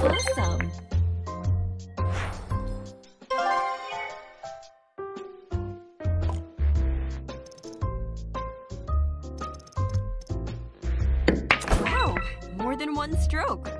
Awesome. Wow, more than one stroke.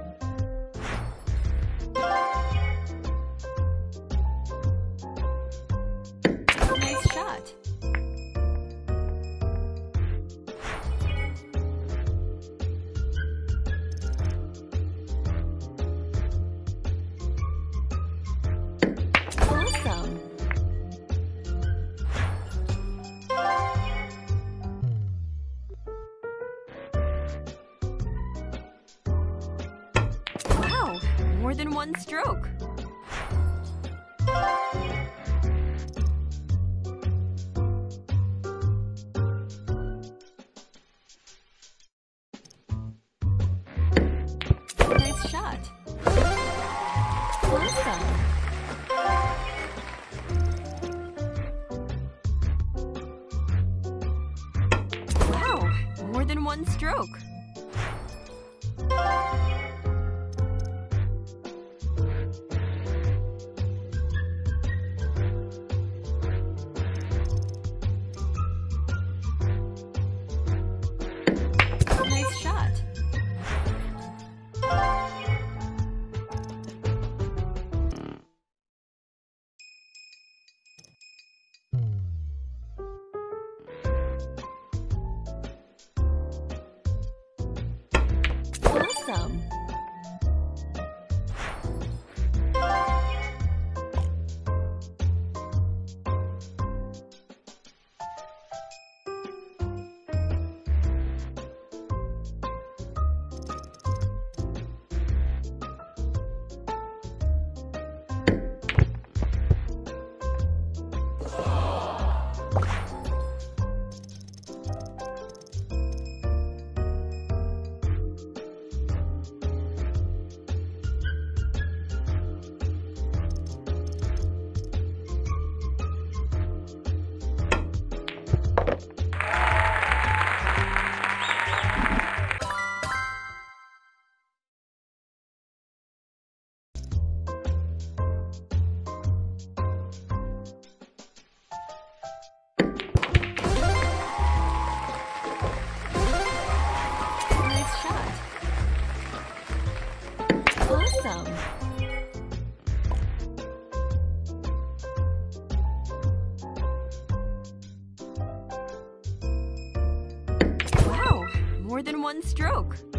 Stroke. Nice shot. Awesome. Wow, more than one stroke. Awesome. More than one stroke.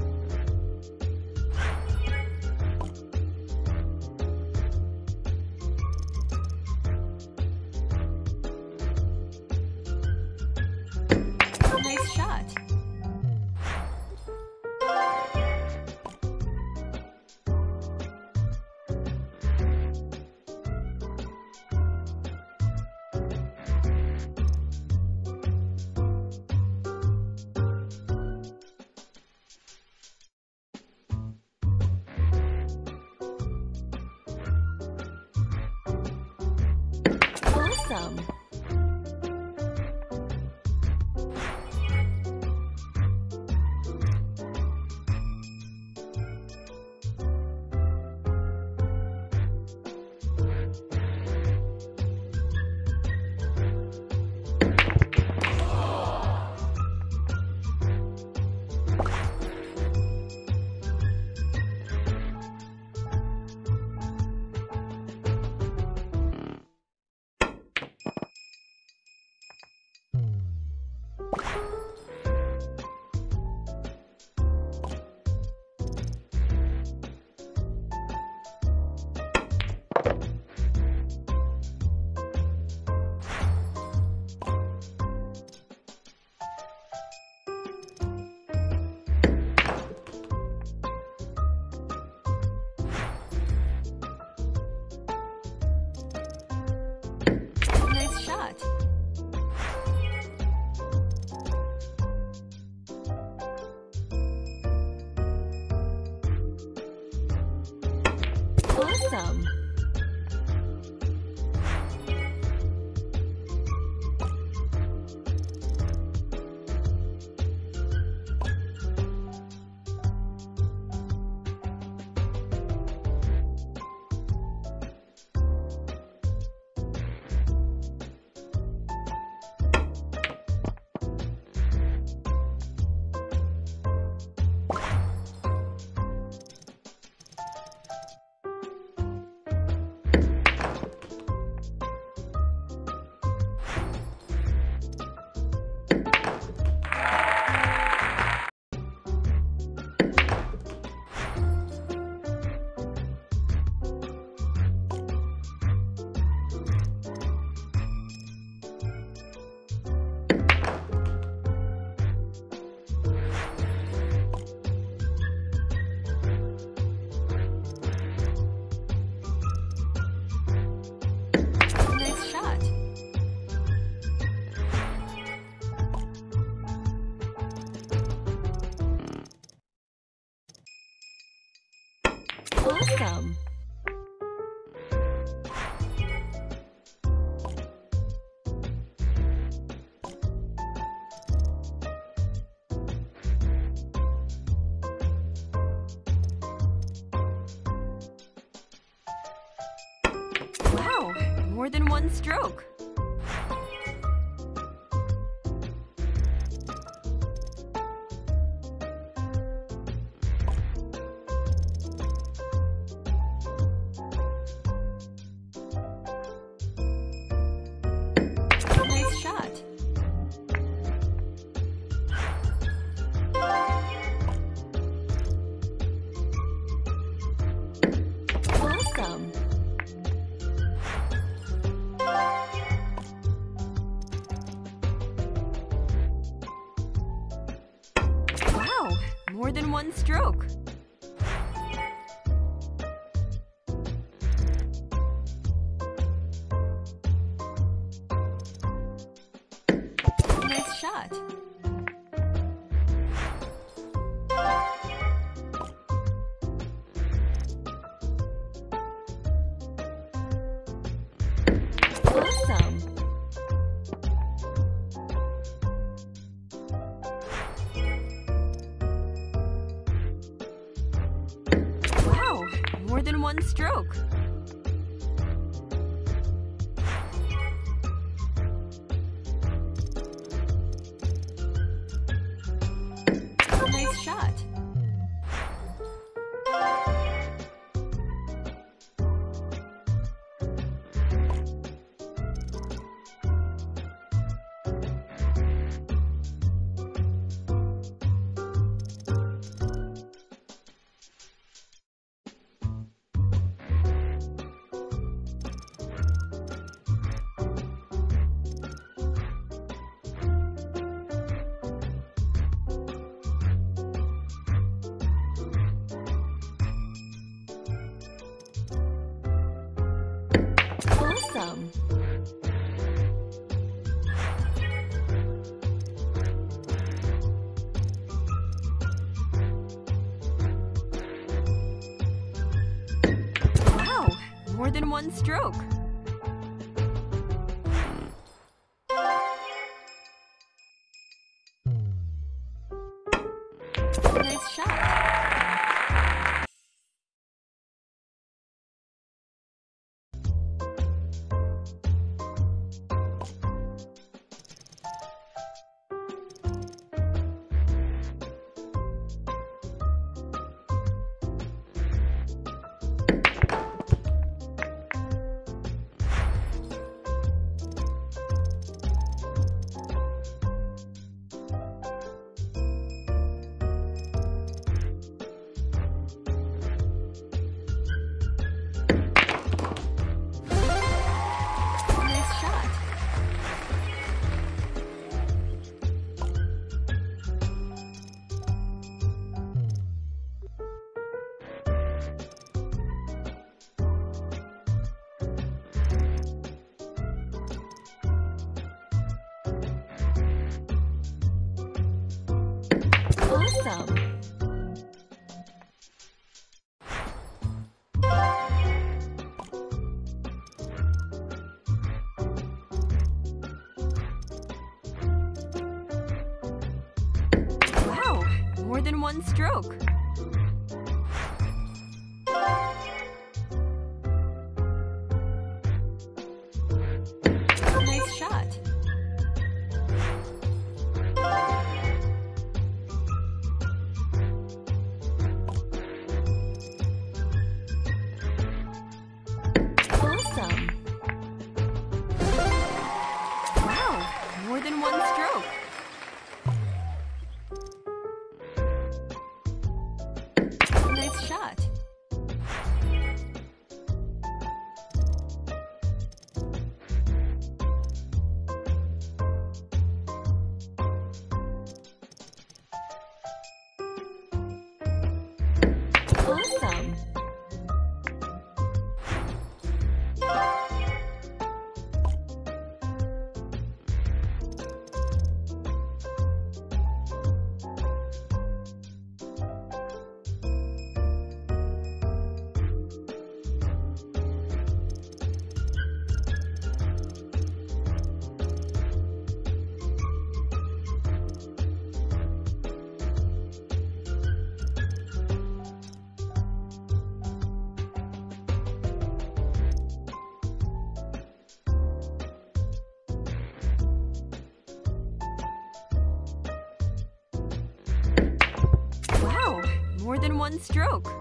Awesome. Than one stroke. More than one stroke. One stroke. Nice shot. Wow, more than one stroke. some. Than one stroke.